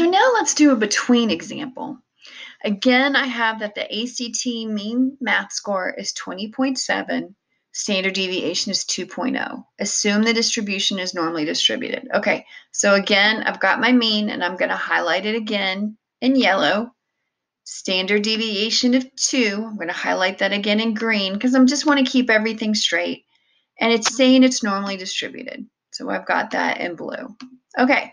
So now let's do a between example. Again, I have that the ACT mean math score is 20.7, standard deviation is 2.0. Assume the distribution is normally distributed. Okay, so again, I've got my mean and I'm going to highlight it again in yellow. Standard deviation of 2, I'm going to highlight that again in green because I just want to keep everything straight. And it's saying it's normally distributed. So I've got that in blue. Okay,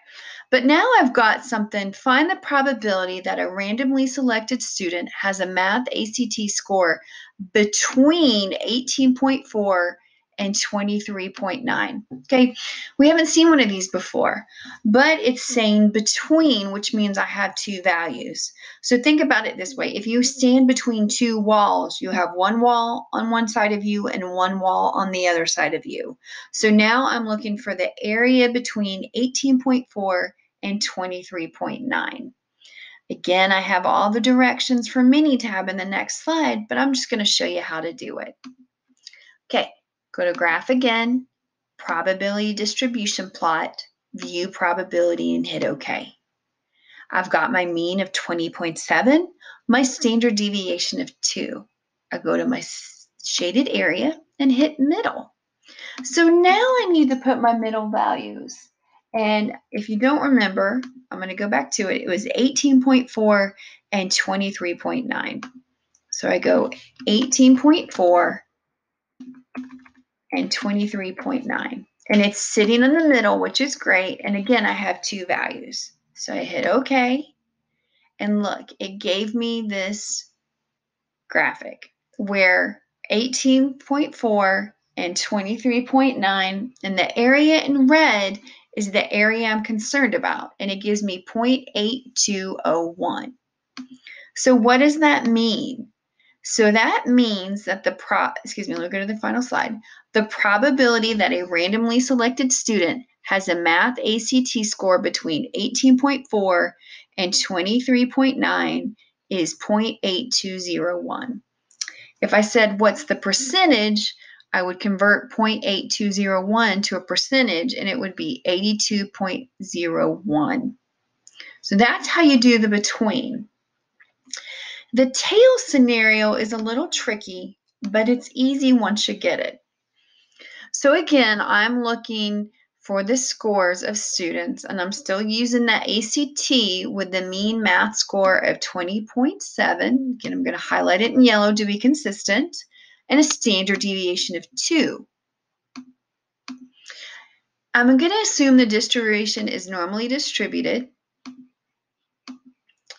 but now I've got something. Find the probability that a randomly selected student has a math ACT score between 18.4 and 23.9. Okay, we haven't seen one of these before, but it's saying between, which means I have two values. So think about it this way if you stand between two walls, you have one wall on one side of you and one wall on the other side of you. So now I'm looking for the area between 18.4 and 23.9. Again, I have all the directions for Minitab in the next slide, but I'm just going to show you how to do it. Okay, Go to graph again, probability distribution plot, view probability, and hit OK. I've got my mean of 20.7, my standard deviation of 2. I go to my shaded area and hit middle. So now I need to put my middle values. And if you don't remember, I'm going to go back to it. It was 18.4 and 23.9. So I go 18.4 and 23.9. And it's sitting in the middle, which is great. And again, I have two values. So I hit OK. And look, it gave me this graphic where 18.4 and 23.9, and the area in red is the area I'm concerned about, and it gives me 0.8201. So what does that mean? So that means that the pro, excuse me, let me go to the final slide. The probability that a randomly selected student has a math ACT score between 18.4 and 23.9 is 0.8201. If I said what's the percentage, I would convert 0.8201 to a percentage and it would be 82.01. So that's how you do the between. The tail scenario is a little tricky, but it's easy once you get it. So again, I'm looking for the scores of students, and I'm still using the ACT with the mean math score of 20.7. Again, I'm going to highlight it in yellow to be consistent, and a standard deviation of 2. I'm going to assume the distribution is normally distributed.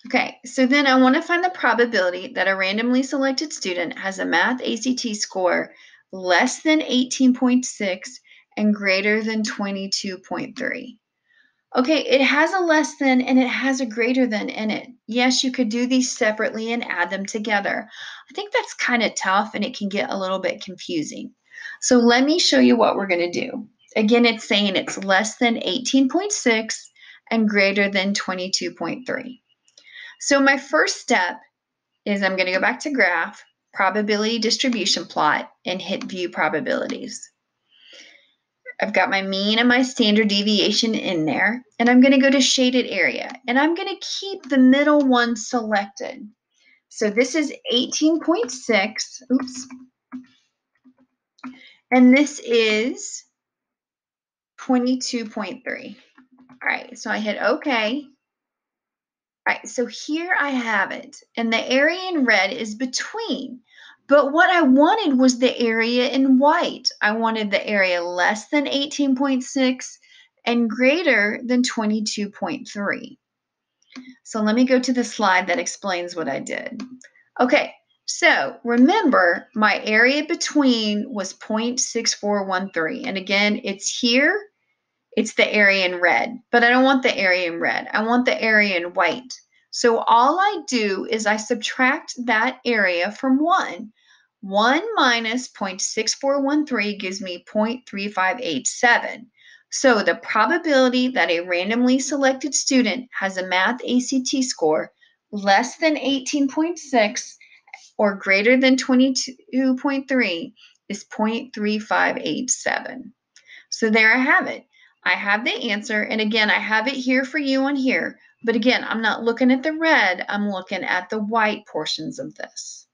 Okay, so then I want to find the probability that a randomly selected student has a math ACT score less than 18.6 and greater than 22.3. Okay, it has a less than and it has a greater than in it. Yes, you could do these separately and add them together. I think that's kind of tough and it can get a little bit confusing. So let me show you what we're going to do. Again, it's saying it's less than 18.6 and greater than 22.3. So my first step is I'm going to go back to graph, probability distribution plot, and hit view probabilities. I've got my mean and my standard deviation in there, and I'm going to go to shaded area, and I'm going to keep the middle one selected. So this is 18.6, oops, and this is 22.3. All right, so I hit OK, so here I have it, and the area in red is between. But what I wanted was the area in white. I wanted the area less than 18.6 and greater than 22.3. So let me go to the slide that explains what I did. Okay, so remember my area between was 0.6413. And again, it's here it's the area in red, but I don't want the area in red. I want the area in white. So all I do is I subtract that area from 1. 1 minus 0.6413 gives me 0.3587. So the probability that a randomly selected student has a math ACT score less than 18.6 or greater than 22.3 is 0.3587. So there I have it. I have the answer, and again, I have it here for you on here. But again, I'm not looking at the red, I'm looking at the white portions of this.